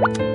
you